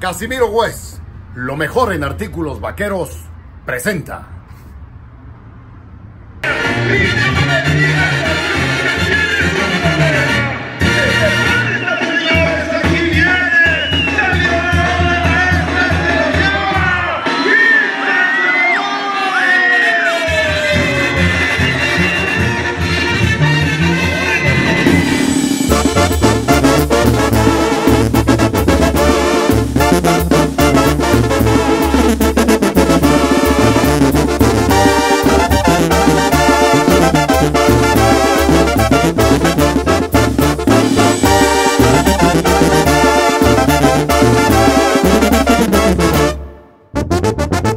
Casimiro West, lo mejor en artículos vaqueros, presenta.